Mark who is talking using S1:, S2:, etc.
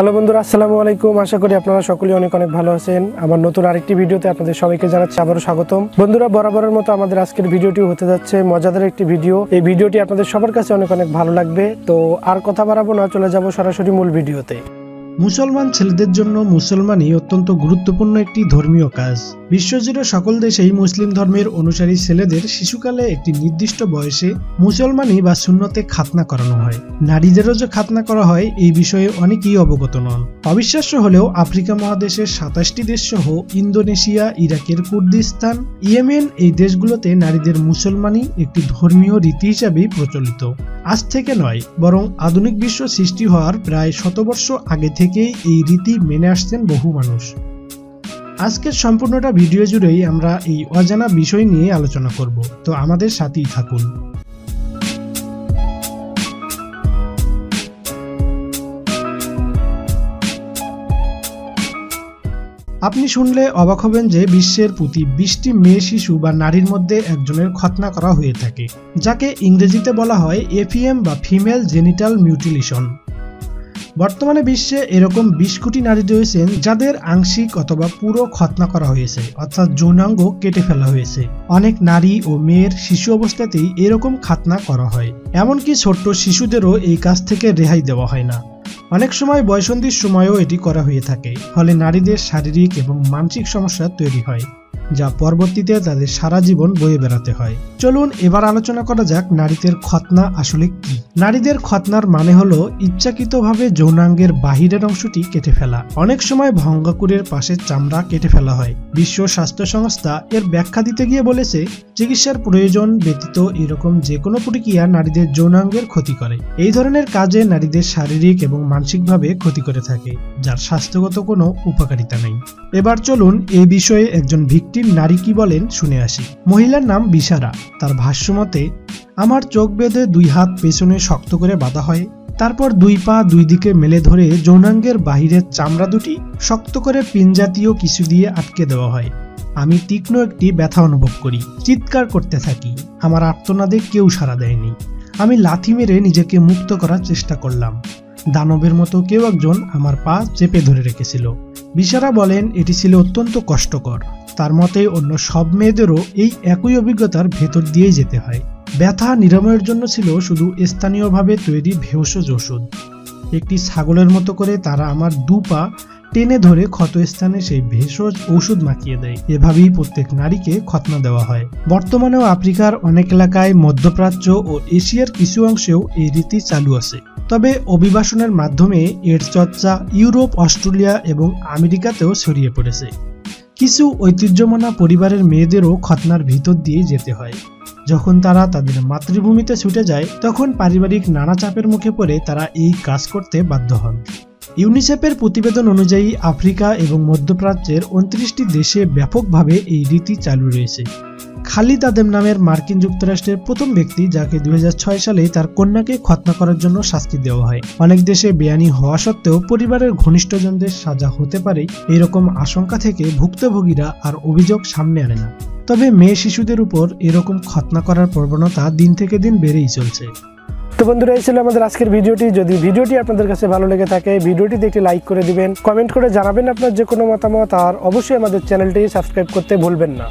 S1: Hello বন্ধুরা, আসসালামু আলাইকুম। আশা করি আপনারা সকলেই অনেক অনেক ভালো আছেন। আমার নতুন আরেকটি ভিডিওতে আপনাদের সবাইকে জানাচ্ছি আবারও স্বাগতম। বন্ধুরা, বরাবরের মতো আমাদের আজকের ভিডিওটি হতে যাচ্ছে মজাদার একটি ভিডিও। এই ভিডিওটি আপনাদের সবার কাছে অনেক অনেক ভালো লাগবে। তো আর কথা বাড়াবো না, চলে যাব সরাসরি মূল ভিডিওতে। মুসলমান ছেলেদের জন্য মুসলমানই অত্যন্ত গুরুত্বপূর্ণ একটি ধর্মীয় কাজ। বিশ্বজুড়ে সকল দেশেই মুসলিম ধর্মের অনুসারী ছেলেদের শিশুকালে একটি নির্দিষ্ট বয়সে মুসলমানি বা শূন্যতে খাতনা করানো হয়। নারীদেরও যে খাতনা করা হয়, এই বিষয়ে অনেকেই অবগত নন। অবিশ্বাস্য হলেও আফ্রিকা মহাদেশের সাতাশটি দেশ সহ ইন্দোনেশিয়া, ইরাকের কুর্দিস্তান, ইয়েমেন এই দেশগুলোতে নারীদের মুসলমানি একটি ধর্মীয় রীতি হিসাবেই প্রচলিত। আজ থেকে নয়, বরং আধুনিক বিশ্ব সৃষ্টি হওয়ার প্রায় শতবর্ষ আগে থেকেই এই রীতি মেনে আসছেন বহু মানুষ। আজকের সম্পূর্ণটা ভিডিও জুড়েই আমরা এই অজানা বিষয় নিয়ে আলোচনা করব। তো আমাদের সাথেই থাকুন। আপনি শুনলে অবাক হবেন যে বিশ্বের প্রতি বিশটি মেয়ে শিশু বা নারীর মধ্যে একজনের খতনা করা হয়ে থাকে, যাকে ইংরেজিতে বলা হয় এফিএম বা ফিমেল জেনিটাল মিউটিলিশন। বর্তমানে বিশ্বে এরকম বিশ কোটি নারী রয়েছেন যাদের আংশিক অথবা পুরো খতনা করা হয়েছে, অর্থাৎ যৌনাঙ্গ কেটে ফেলা হয়েছে। অনেক নারী ও মেয়ের শিশু অবস্থাতেই এরকম খাতনা করা হয়। এমনকি ছোট্ট শিশুদেরও এই কাজ থেকে রেহাই দেওয়া হয় না। অনেক সময় বয়সন্ধির সময়ও এটি করা হয়ে থাকে। ফলে নারীদের শারীরিক এবং মানসিক সমস্যা তৈরি হয়। যা পরবর্তীতে তাদের সারা জীবন বয়ে বেড়াতে হয়। চলুন এবার আলোচনা করা যাক নারীদের খতনা আসলে কি। নারীদের খতনার মানে হলো ইচ্ছাকৃতভাবে যৌনাঙ্গের বাহিরের অংশটি কেটে ফেলা। অনেক সময় ভঙ্গাকুরের পাশের চামড়া কেটে ফেলা হয়। বিশ্ব স্বাস্থ্য সংস্থা এর ব্যাখ্যা দিতে গিয়ে বলেছে, চিকিৎসার প্রয়োজন ব্যতীত এরকম যে কোনো প্রতিক্রিয়া নারীদের যৌনাঙ্গের ক্ষতি করে। এই ধরনের কাজে নারীদের শারীরিক এবং মানসিকভাবে ক্ষতি করে থাকে, যার স্বাস্থ্যগত কোনো উপকারিতা নেই। এবার চলুন এ বিষয়ে একজন ভিকটিম নারী কি বলেন শুনে আসি। মহিলার নাম বিশারা। তার ভাষ্যমতে, আমার চোখ বেঁধে দুই হাত পেছনে শক্ত করে বাঁধা হয়, তারপর দুই পা দুই দিকে মেলে ধরে যৌনাঙ্গের বাহিরের চামড়া দুটি শক্ত করে পিন জাতীয় কিছু দিয়ে আটকে দেওয়া হয়। আমি তীক্ষ্ণ একটি ব্যথা অনুভব করি, চিৎকার করতে থাকি। আমার আর্তনাদে কেউ সাড়া দেয়নি। আমি লাথি মেরে নিজেকে মুক্ত করার চেষ্টা করলাম। দানবের মতো কেউ একজন আমার পা চেপে ধরে রেখেছিল। বিশারা বলেন, এটি ছিল অত্যন্ত কষ্টকর। তার মতে অন্য সব মেয়েদেরও এই একই অভিজ্ঞতার ভেতর দিয়েই যেতে হয়। ব্যথা নিরাময়ের জন্য ছিল শুধু স্থানীয়ভাবে তৈরি ভেষজ ওষুধ। একটি ছাগলের মতো করে তারা আমার দু পা টেনে ধরে ক্ষতস্থানে সেই ভেষজ ঔষধ মাখিয়ে দেয়। এভাবেই প্রত্যেক নারীকে খতনা দেওয়া হয়। বর্তমানেও আফ্রিকার অনেক এলাকায় মধ্যপ্রাচ্য ও এশিয়ার কিছু অংশেও এই রীতি চালু আছে। তবে অভিবাসনের মাধ্যমে এর চর্চা ইউরোপ, অস্ট্রেলিয়া এবং আমেরিকাতেও ছড়িয়ে পড়েছে। কিছু ঐতিহ্যমনা পরিবারের মেয়েদেরও খতনার ভিতর দিয়ে যেতে হয়। যখন তারা তাদের মাতৃভূমিতে ছুটে যায়, তখন পারিবারিক নানা চাপের মুখে পড়ে তারা এই কাজ করতে বাধ্য হন। ইউনিসেফের প্রতিবেদন অনুযায়ী আফ্রিকা এবং মধ্যপ্রাচ্যের উনত্রিশটি দেশে ব্যাপকভাবে এই রীতি চালু রয়েছে। খালিদ আদেম নামের মার্কিন যুক্তরাষ্ট্রের প্রথম ব্যক্তি যাকে দু হাজার ছয় সালে তার কন্যাকে খতনা করার জন্য শাস্তি দেওয়া হয়। অনেক দেশে বেআইনি হওয়া সত্ত্বেও পরিবারের ঘনিষ্ঠজনদের সাজা হতে পারে এরকম আশঙ্কা থেকে ভুক্তভোগীরা আর অভিযোগ সামনে আনে না। তবে মেয়ে শিশুদের উপর এরকম খতনা করার প্রবণতা দিন থেকে দিন বেড়েই চলছে। তো বন্ধুরা, এই ছিল আমাদের আজকের ভিডিওটি। যদি ভিডিওটি আপনাদের কাছে ভালো লেগে থাকে, ভিডিওটিতে একটি লাইক করে দিবেন। কমেন্ট করে জানাবেন আপনার যে কোনো মতামত, আর অবশ্যই আমাদের চ্যানেলটি সাবস্ক্রাইব করতে ভুলবেন না।